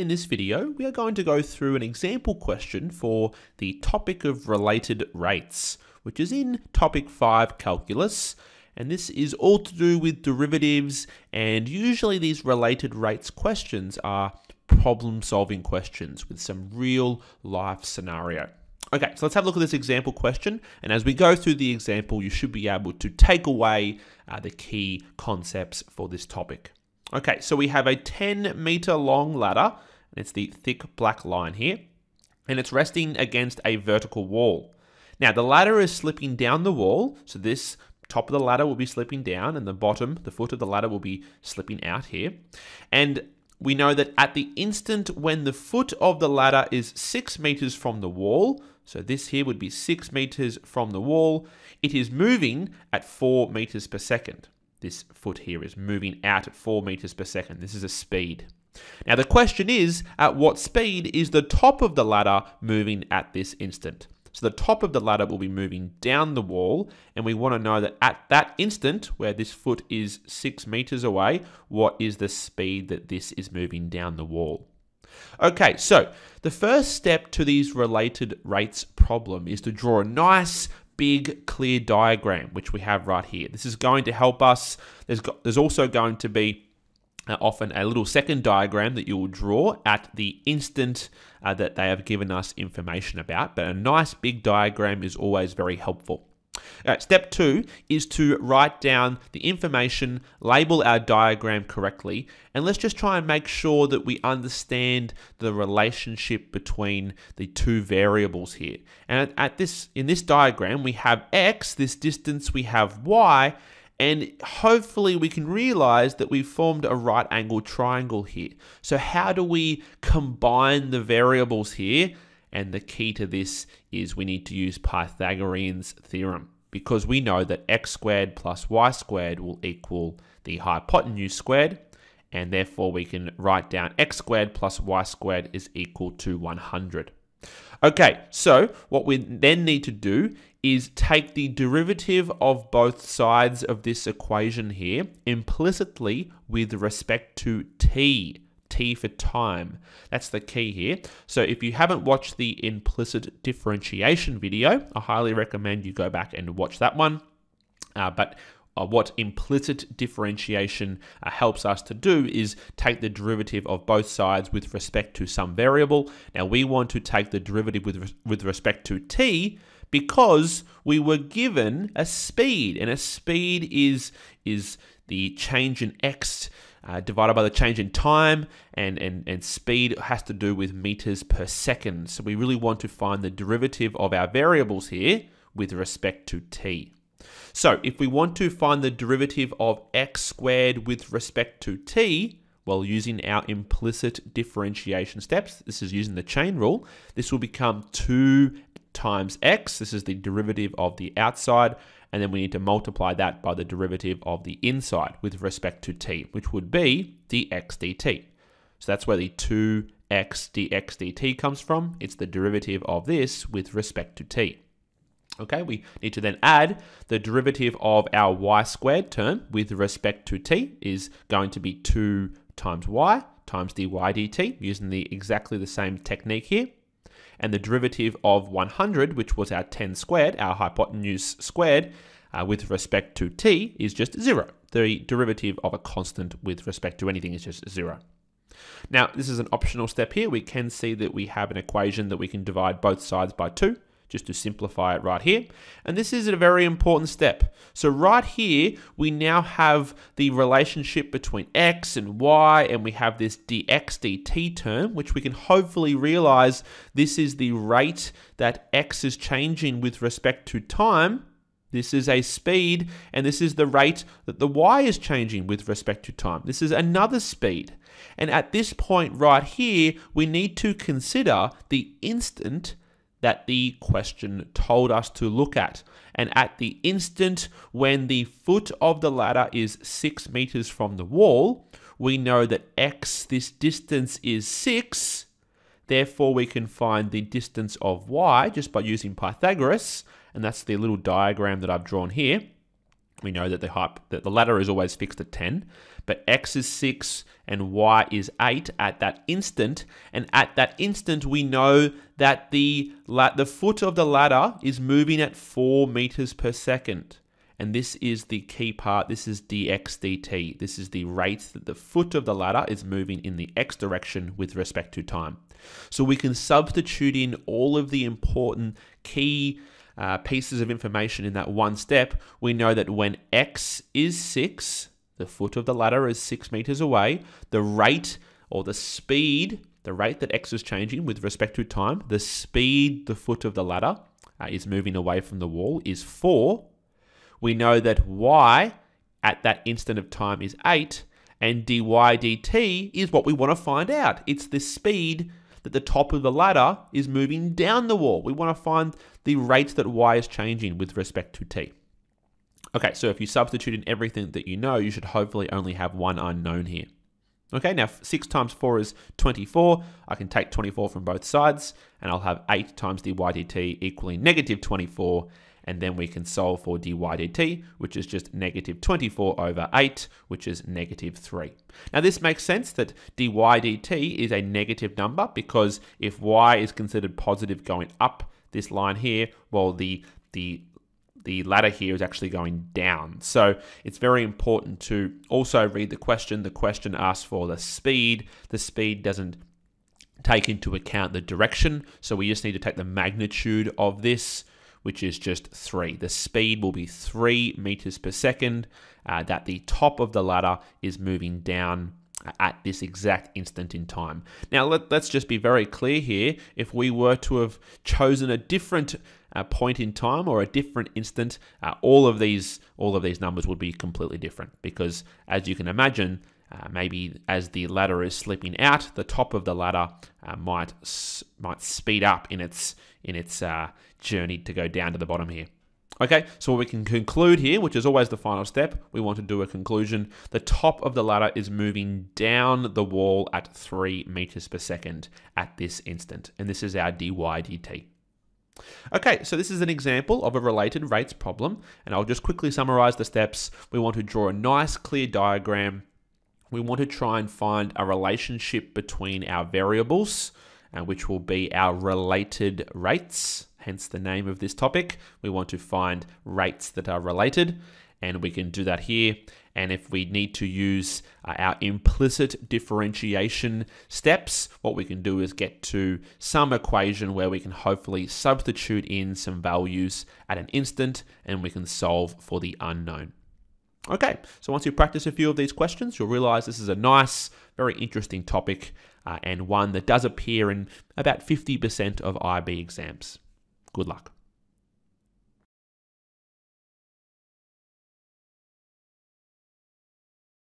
In this video, we are going to go through an example question for the topic of related rates, which is in topic 5 calculus, and this is all to do with derivatives, and usually these related rates questions are problem solving questions with some real life scenario. Okay, so let's have a look at this example question, and as we go through the example, you should be able to take away uh, the key concepts for this topic. Okay, so we have a 10 meter long ladder and it's the thick black line here. And it's resting against a vertical wall. Now, the ladder is slipping down the wall. So this top of the ladder will be slipping down and the bottom, the foot of the ladder will be slipping out here. And we know that at the instant when the foot of the ladder is six meters from the wall, so this here would be six meters from the wall, it is moving at four meters per second. This foot here is moving out at four meters per second. This is a speed. Now, the question is at what speed is the top of the ladder moving at this instant? So, the top of the ladder will be moving down the wall, and we want to know that at that instant, where this foot is six meters away, what is the speed that this is moving down the wall? Okay, so the first step to these related rates problem is to draw a nice big clear diagram, which we have right here. This is going to help us. There's, there's also going to be uh, often a little second diagram that you will draw at the instant uh, that they have given us information about. But a nice big diagram is always very helpful. Uh, step two is to write down the information, label our diagram correctly, and let's just try and make sure that we understand the relationship between the two variables here. And at this in this diagram, we have x, this distance, we have y, and hopefully we can realize that we've formed a right angle triangle here. So how do we combine the variables here? And the key to this is we need to use Pythagorean's theorem because we know that x squared plus y squared will equal the hypotenuse squared and therefore we can write down x squared plus y squared is equal to 100. Okay, so what we then need to do is take the derivative of both sides of this equation here implicitly with respect to t. T for time. That's the key here. So if you haven't watched the implicit differentiation video, I highly recommend you go back and watch that one. Uh, but uh, what implicit differentiation uh, helps us to do is take the derivative of both sides with respect to some variable. Now we want to take the derivative with, with respect to t because we were given a speed and a speed is, is the change in x uh, divided by the change in time, and, and, and speed has to do with meters per second. So we really want to find the derivative of our variables here with respect to t. So if we want to find the derivative of x squared with respect to t, well, using our implicit differentiation steps, this is using the chain rule, this will become 2 times x, this is the derivative of the outside, and then we need to multiply that by the derivative of the inside with respect to t, which would be dx dt. So that's where the 2x dx dt comes from. It's the derivative of this with respect to t. Okay, we need to then add the derivative of our y squared term with respect to t is going to be 2 times y times dy dt using the exactly the same technique here. And the derivative of 100, which was our 10 squared, our hypotenuse squared, uh, with respect to t is just 0. The derivative of a constant with respect to anything is just 0. Now, this is an optional step here. We can see that we have an equation that we can divide both sides by 2 just to simplify it right here. And this is a very important step. So right here, we now have the relationship between x and y, and we have this dx dt term, which we can hopefully realize this is the rate that x is changing with respect to time. This is a speed, and this is the rate that the y is changing with respect to time. This is another speed. And at this point right here, we need to consider the instant that the question told us to look at. And at the instant when the foot of the ladder is six meters from the wall, we know that x, this distance is six. Therefore, we can find the distance of y just by using Pythagoras. And that's the little diagram that I've drawn here. We know that the, that the ladder is always fixed at 10. but x is 6 and y is 8 at that instant. And at that instant, we know that the, the foot of the ladder is moving at 4 meters per second. And this is the key part. This is dx dt. This is the rate that the foot of the ladder is moving in the x direction with respect to time. So we can substitute in all of the important key uh, pieces of information in that one step. We know that when x is 6, the foot of the ladder is 6 meters away, the rate or the speed, the rate that x is changing with respect to time, the speed the foot of the ladder uh, is moving away from the wall is 4 we know that y at that instant of time is 8, and dy dt is what we want to find out. It's the speed that the top of the ladder is moving down the wall. We want to find the rate that y is changing with respect to t. Okay, so if you substitute in everything that you know, you should hopefully only have one unknown here. Okay, now 6 times 4 is 24. I can take 24 from both sides, and I'll have 8 times the dt equaling negative 24, and then we can solve for dy dt, which is just negative 24 over 8, which is negative 3. Now this makes sense that dy dt is a negative number because if y is considered positive going up this line here, well, the, the the ladder here is actually going down. So it's very important to also read the question. The question asks for the speed. The speed doesn't take into account the direction. So we just need to take the magnitude of this which is just 3. The speed will be 3 meters per second, uh, that the top of the ladder is moving down at this exact instant in time. Now, let, us just be very clear here. If we were to have chosen a different uh, point in time or a different instant, uh, all of these all of these numbers would be completely different because, as you can imagine, uh, maybe as the ladder is slipping out, the top of the ladder uh, might might speed up in its in its uh, journey to go down to the bottom here. Okay, so we can conclude here, which is always the final step, we want to do a conclusion. The top of the ladder is moving down the wall at 3 meters per second at this instant, and this is our dy dt. Okay, so this is an example of a related rates problem, and I'll just quickly summarize the steps. We want to draw a nice clear diagram we want to try and find a relationship between our variables, uh, which will be our related rates, hence the name of this topic. We want to find rates that are related, and we can do that here. And if we need to use uh, our implicit differentiation steps, what we can do is get to some equation where we can hopefully substitute in some values at an instant, and we can solve for the unknown. Okay, so once you practice a few of these questions, you'll realize this is a nice, very interesting topic uh, and one that does appear in about 50% of IB exams. Good luck.